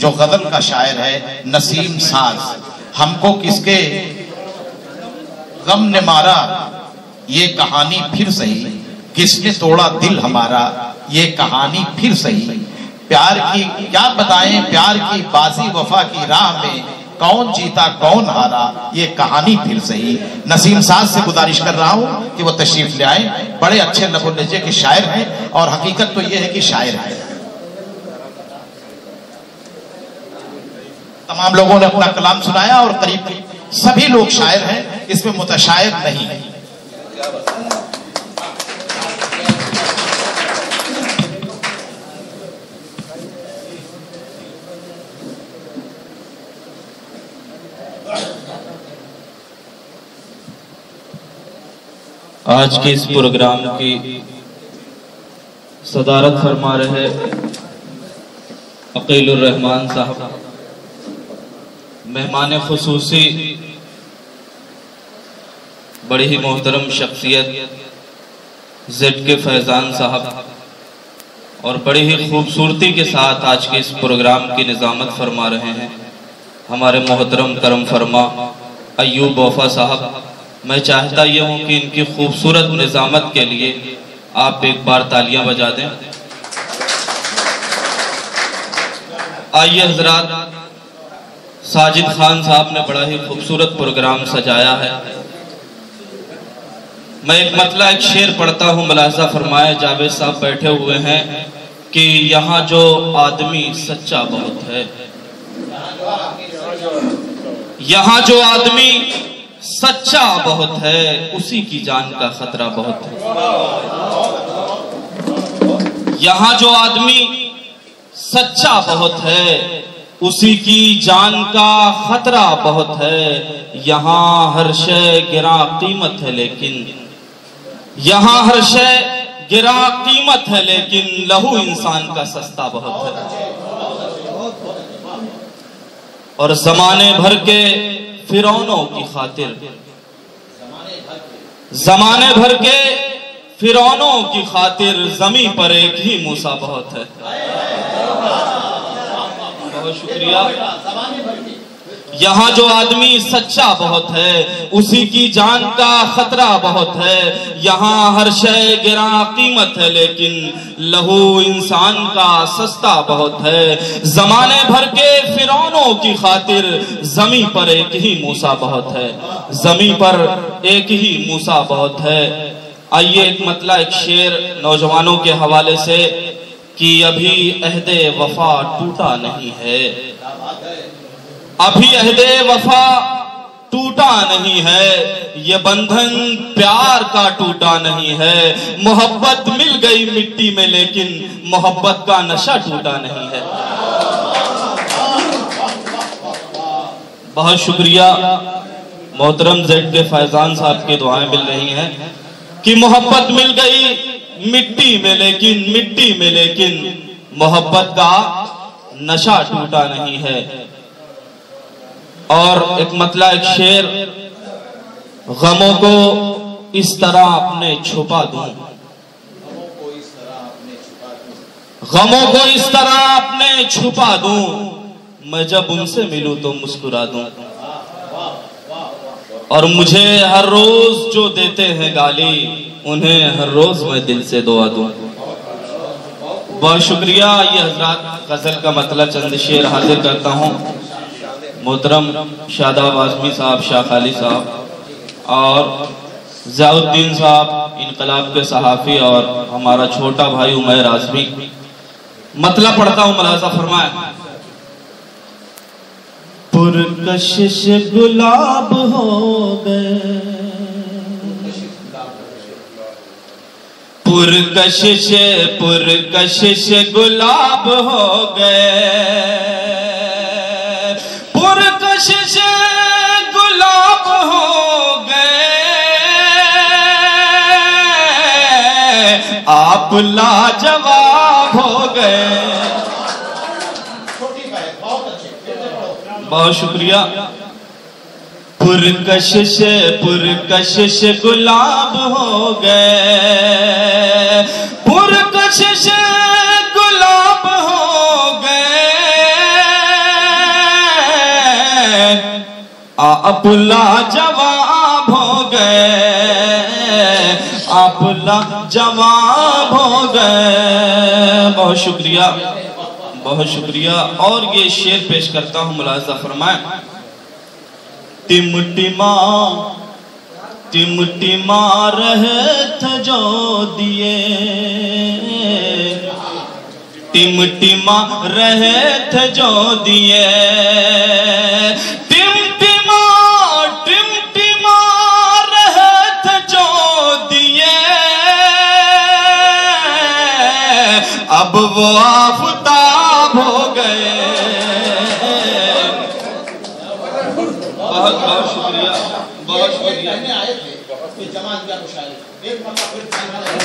जो गज़ल का शायर है, नसीम साज। हमको किसके गम ने मारा, ये कहानी फिर सही। किसने तोड़ा दिल हमारा, ये कहानी फिर सही। प्यार की, क्या बताएँ, प्यार की बाजी वफा की राह में कौन जीता, कौन हारा, ये कहानी फिर सही। नसीम साज से गुजारिश कर रहा हूँ कि वो तशरीफ़ ले आए। बड़े अच्छे लहजे के शायर हैं, और हकीकत तो ये है कि शायर है। तमाम लोगों ने अपना कलाम सुनाया और करीब सभी लोग शायर हैं, इसमें मुतशायर नहीं। है आज के इस प्रोग्राम की सदारत फरमा रहे रहमान साहब। मेहमान खसूसी, बड़ी ही मोहतरम शख्सियत, जेड के फैज़ान साहब, और बड़ी ही खूबसूरती के साथ आज के इस प्रोग्राम की निज़ामत फरमा रहे हैं। हमारे मोहतरम करम फरमा अयूब वफा साहब, मैं चाहता ये हूँ कि इनकी खूबसूरत निज़ामत के लिए आप एक बार तालियाँ बजा दें। आइए हजरात साजिद खान साहब ने बड़ा ही खूबसूरत प्रोग्राम सजाया है। मैं एक मतला, एक शेर पढ़ता हूँ मुलाजा फरमाया, जावेद साहब बैठे हुए हैं कि यहाँ जो आदमी सच्चा बहुत है। यहाँ जो आदमी सच्चा बहुत है, उसी की जान का खतरा बहुत है। यहाँ जो आदमी सच्चा बहुत है उसी की जान का खतरा बहुत है। यहाँ हर शय गिरा कीमत है लेकिन, यहाँ हर शय गिरा कीमत है लेकिन लहू इंसान का सस्ता बहुत है। और जमाने भर के फिरौनों की खातिर, जमाने भर के फिरौनों की खातिर जमी पर एक ही मूसा बहुत है। बहुत शुक्रिया। यहाँ जो आदमी सच्चा बहुत है, उसी की जान का खतरा बहुत है। यहाँ हर शय गिरा कीमत है, लेकिन लहू इंसान का सस्ता बहुत है। जमाने भर के फिरौनों की खातिर जमी पर एक ही मूसा बहुत है। जमी पर एक ही मूसा बहुत है। आइए एक मतला एक शेर नौजवानों के हवाले से कि अभी अहदे वफा टूटा नहीं है। अभी अहदे वफा टूटा नहीं है। ये बंधन प्यार का टूटा नहीं है। मोहब्बत मिल गई मिट्टी में, लेकिन मोहब्बत का नशा टूटा नहीं है। बहुत शुक्रिया मोहतरम जेड के फैजान साहब की दुआएँ मिल रही हैं कि मोहब्बत मिल गई मिट्टी में, लेकिन मिट्टी में, लेकिन मोहब्बत का नशा टूटा नहीं है। और एक मतला, एक शेर, गमों को इस तरह अपने छुपा दूँ। गमों को इस तरह अपने छुपा दूँ। मैं जब उनसे मिलूं तो मुस्कुरा दूँ। और मुझे हर रोज जो देते हैं गाली उन्हें हर रोज मैं दिल से दुआ दूँ। बहुत शुक्रिया, ये हजरात गज़ल का मतलब चंद शेर हाजिर करता हूँ। मोहतरम शादाब आजमी साहब, शाह खाली साहब और जयाउद्दीन साहब, इनकलाब के सहाफ़ी और हमारा छोटा भाई उमैर आजमी। मतलब पढ़ता हूँ, मलाजा फरमाए। पुरकशिश गुलाब हो गए। पुरकशिश पुरकशिश गुलाब हो गए। कशिश गुलाब हो गए। आप लाजवाब हो गए। बहुत शुक्रिया। पुरकश से पुरकश से गुलाब हो गए। पुरकश से गुलाब हो गए। आपला जवाब हो गए। आपला जवाब हो गए। बहुत शुक्रिया बहुत शुक्रिया। और ये शेर पेश करता हूँ, मुलाजा फरमाए। टिमटिमा टिमटिमा रहे थे जो दिए। टिमटिमा रहे थे जो दिए। रहे थे जो दिए। अब वो आफताब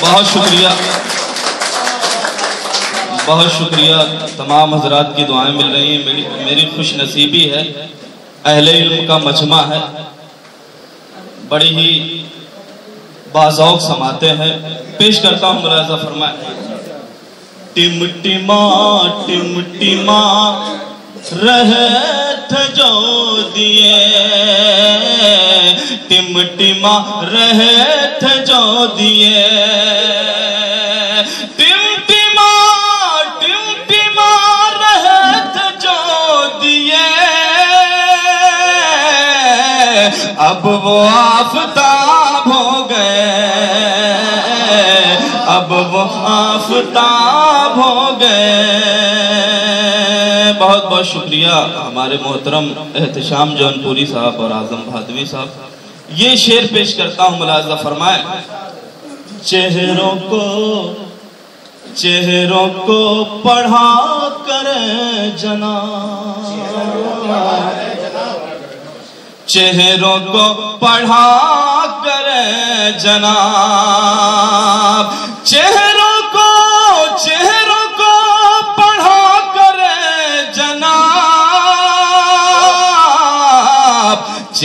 बहुत शुक्रिया। बहुत शुक्रिया। तमाम हजरात की दुआएँ मिल रही हैं। मेरी मेरी खुश नसीबी है। अहले इल्म का मजमा है। बड़ी ही बाजौक समाते हैं। पेश करता हूँ, मुलाजा फरमाए। टिमटिमा टिमटिमा, रहे थे जो दिए। टिमटिमा रहे थे जो दिए। थे जो दिए। अब वो आफताब हो गए। अब वो आफताब हो गए। बहुत बहुत शुक्रिया हमारे मोहतरम एहतशाम जौनपुरी साहब और आज़म भादवी साहब। ये शेर पेश करता हूँ मुलाजा फरमाए। चेहरों को चेहरों को पढ़ा कर जना। चेहरों को पढ़ा कर जना। चेहरों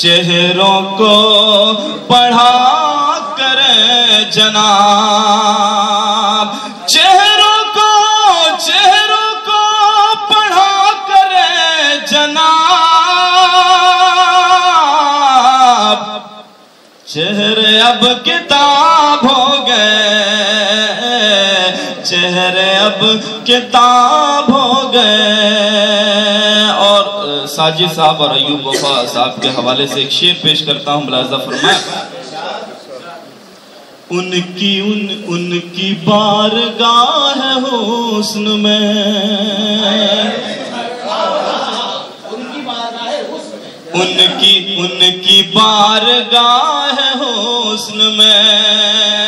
चेहरों को पढ़ा कर जनाब। चेहरों को चेहरों को पढ़ा कर जनाब। चेहरे अब किताब हो गए, चेहरे अब किताब हो गए। साजिद साहब और अयूब वफा साहब के हवाले से एक शेर पेश करता हूँ मुलाजा फरमाए। उनकी, उन, उनकी बारगाह हुस्न में। उनकी उनकी बारगाह है हुस्न में।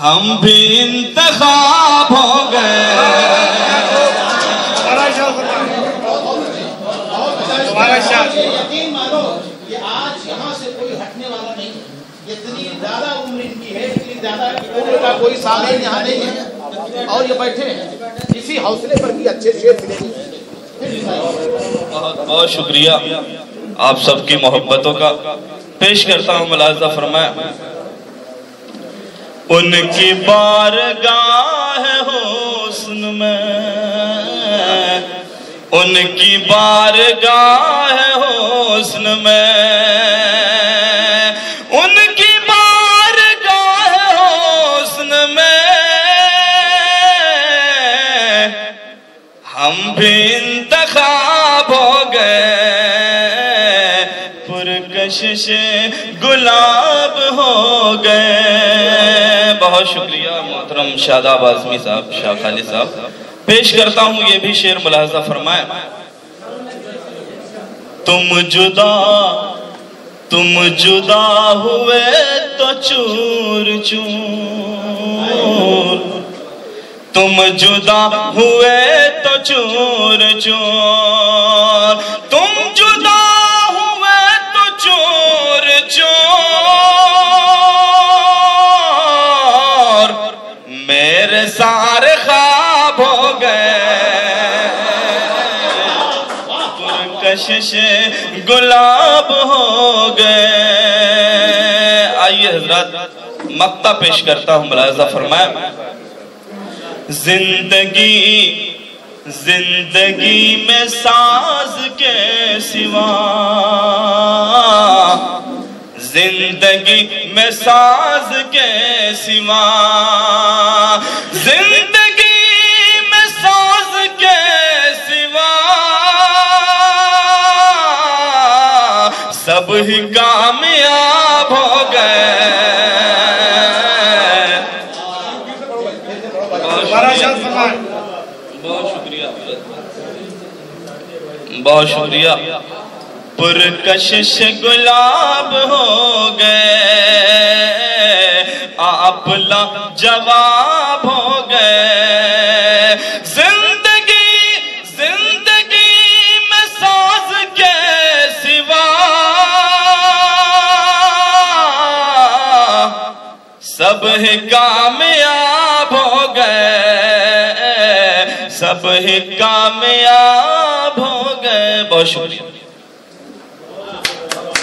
हम भी इंतखाब हो गए। यकीन मानो कि आज यहाँ से कोई हटने वाला नहीं इतनी ज़्यादा उम्र इनकी है इतनी ज़्यादा उम्र का कोई सामीन यहाँ नहीं है। और ये बैठे हैं इसी हौसले पर भी अच्छे शेर मिलेंगे बहुत बहुत शुक्रिया आप सबकी मोहब्बतों का। पेश करता हूँ मुलाजा फरमाए उनकी बारगाह हुस्न में। उनकी बारगाह हुस्न में। उनकी बारगाह हुस्न में। हम भी इंतखाब हो गए। पुरकशिश बहुत शुक्रिया, मोहतरम शादाब आजमी साहब, शाह खाली साहब। पेश करता हूँ ये भी शेर मुलाजा फरमाए। तुम जुदा तुम जुदा हुए तो चूर चूर। तुम जुदा हुए तो चूर चोर। तुम पुरकशिश गुलाब हो गए। आइए हज़रत मक्ता पेश करता हूँ मुलाजा फरमाया ज़िंदगी ज़िंदगी में साज के सिवा। ज़िंदगी में साज के सिवा। ज़िंदगी बहुत शुक्रिया। पुरकशिश गुलाब हो गए आप ला जवाब हो गए। ज़िंदगी ज़िंदगी में साज के सिवा, सब ही कामयाब हो गए, सब ही कामयाब हो गए बहुत शुक्रिया